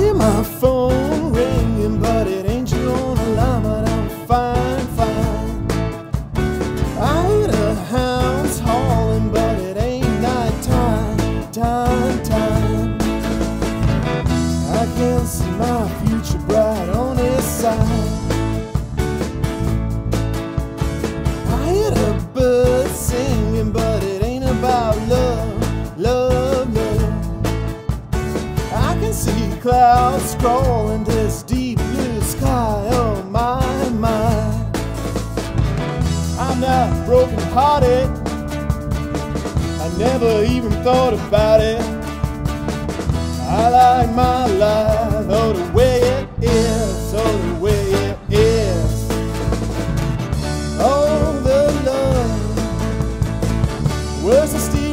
hear my phone ringing, but it ain't you on the line, I'm fine, fine. I hear the hounds hauling, but it ain't time, time, time. I can see my future bright on his side. see clouds scroll in this deep blue sky. Oh my, my. I'm not broken hearted. I never even thought about it. I like my life, oh the way it is, oh the way it is. Oh the love was a steal.